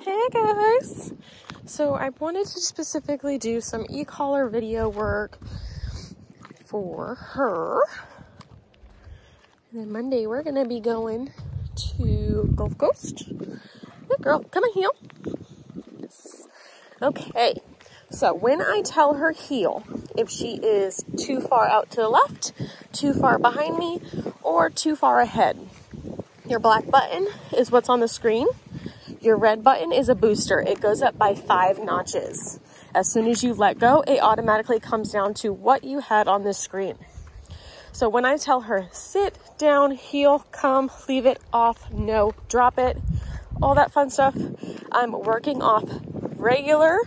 Hey guys! So I wanted to specifically do some e-collar video work for her. And then Monday we're gonna be going to Gulf Coast. Good girl, come on heel. Yes. Okay, so when I tell her heel, if she is too far out to the left, too far behind me, or too far ahead. Your black button is what's on the screen. Your red button is a booster. It goes up by five notches. As soon as you let go, it automatically comes down to what you had on the screen. So when I tell her sit down, heel, come, leave it off, no, drop it, all that fun stuff, I'm working off regular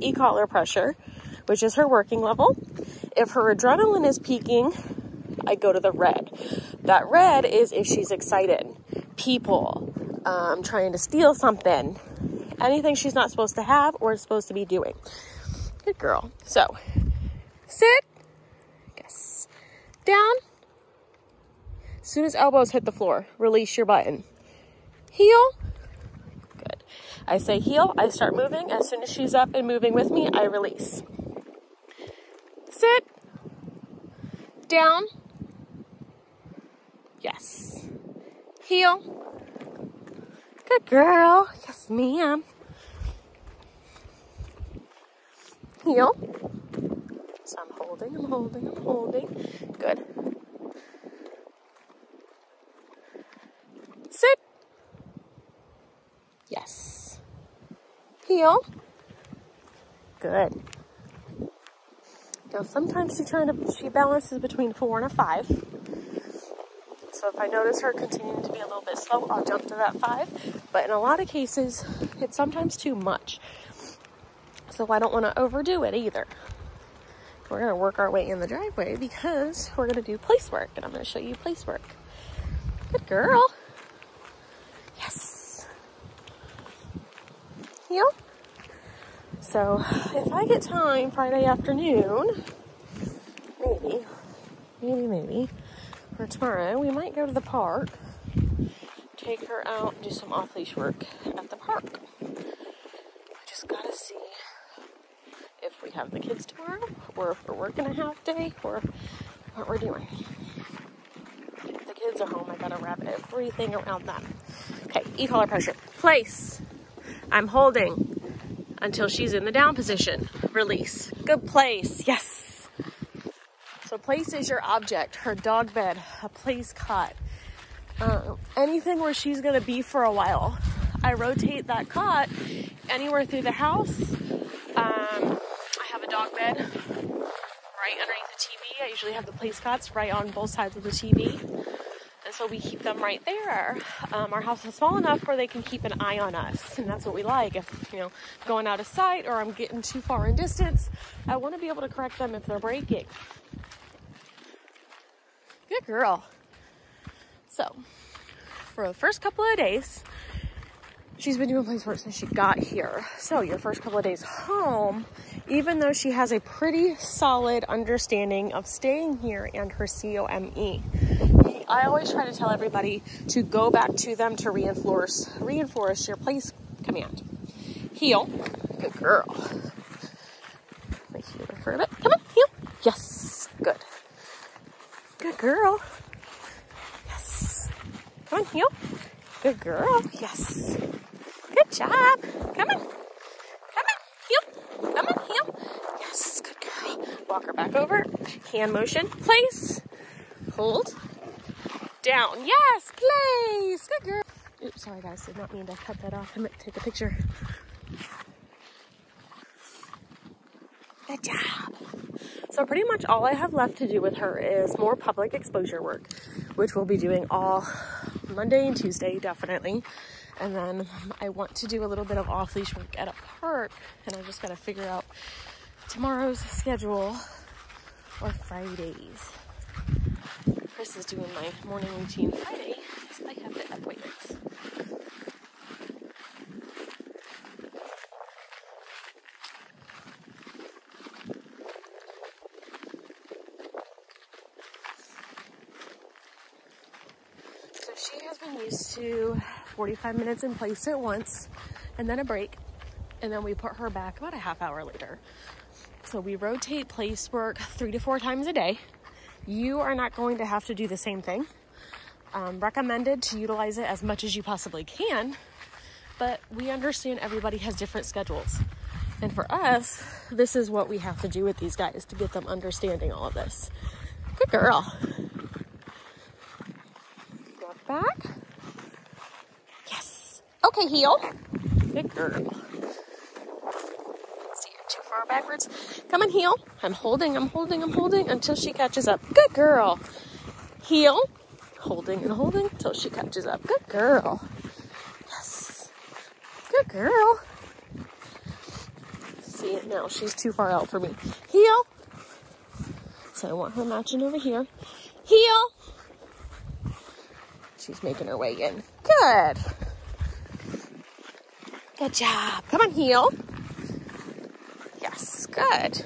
e-collar pressure, which is her working level. If her adrenaline is peaking, I go to the red. That red is if she's excited, people, um, trying to steal something, anything she's not supposed to have or is supposed to be doing. Good girl. So, sit, yes, down. As soon as elbows hit the floor, release your button. Heel, good. I say heel, I start moving. As soon as she's up and moving with me, I release. Sit, down, yes. Heel, girl, yes ma'am. Heel. So I'm holding, I'm holding, I'm holding. Good. Sit. Yes. Heel. Good. Now sometimes she trying to she balances between four and a five. So if I notice her continuing to be a little bit slow, I'll jump to that five. But in a lot of cases, it's sometimes too much. So I don't want to overdo it either. We're going to work our way in the driveway because we're going to do place work and I'm going to show you place work. Good girl. Yes. Heel. So if I get time Friday afternoon, maybe, maybe, maybe, or tomorrow, we might go to the park, take her out do some off leash work at the park. I just gotta see if we have the kids tomorrow, or if we're working a half day, or what we're doing. If the kids are home, I gotta wrap everything around them. Okay, e-collar pressure. Place. I'm holding until she's in the down position. Release. Good place. Yes. So place is your object, her dog bed, a place cot, uh, anything where she's gonna be for a while. I rotate that cot anywhere through the house. Um, I have a dog bed right underneath the TV. I usually have the place cots right on both sides of the TV. And so we keep them right there. Um, our house is small enough where they can keep an eye on us. And that's what we like. If, you know, going out of sight or I'm getting too far in distance, I want to be able to correct them if they're breaking. Good girl. So, for the first couple of days, she's been doing place work since she got here. So, your first couple of days home, even though she has a pretty solid understanding of staying here and her COME, I always try to tell everybody to go back to them to reinforce reinforce your place command. Heel. Good girl. Make you for a bit. Come on, heel. Yes. Good. Good girl. Yes. Come on, heel. Good girl. Yes. Good job. Come on. Come on, heel. Come on, heel. Yes, good girl. Walk her back over. Hand motion. Place. Hold down. Yes, place. Good girl. Oops, sorry guys, did not mean to cut that off. I'm gonna take a picture. Good job. So pretty much all I have left to do with her is more public exposure work, which we'll be doing all Monday and Tuesday, definitely. And then I want to do a little bit of off leash work at a park, and I just gotta figure out tomorrow's schedule or Fridays. Chris is doing my morning routine Friday because I have the appointments. So she has been used to 45 minutes in place at once and then a break. And then we put her back about a half hour later. So we rotate place work three to four times a day. You are not going to have to do the same thing. Um, recommended to utilize it as much as you possibly can, but we understand everybody has different schedules. And for us, this is what we have to do with these guys to get them understanding all of this. Good girl. Walk back. Yes. Okay, heel. Good girl. See, you're too far backwards. Come on, heel. I'm holding, I'm holding, I'm holding until she catches up. Good girl. Heel. Holding and holding until she catches up. Good girl. Yes. Good girl. See it now. She's too far out for me. Heel. So I want her matching over here. Heel. She's making her way in. Good. Good job. Come on, heel. Yes, good.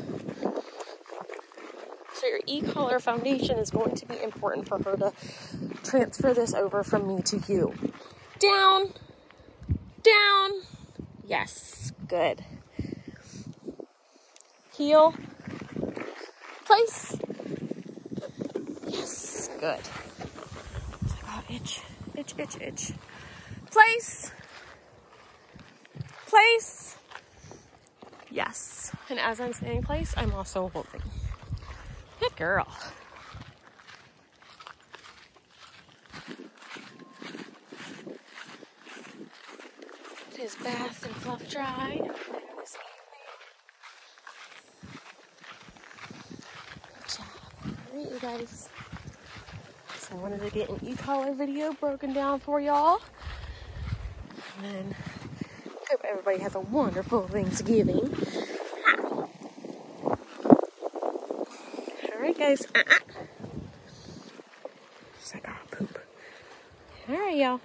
So your e-collar foundation is going to be important for her to transfer this over from me to you. Down, down. Yes, good. Heel, place. Yes, good. Oh, itch, itch, itch, itch. Place, place. Yes. And as I'm saying place, I'm also holding. Good girl. It is bath and fluff dry. Good job. Alright, you guys. I wanted to get an e-collar video broken down for y'all. And then hope everybody has a wonderful Thanksgiving. Alright guys. Uh-uh. Like, oh, poop. Alright y'all.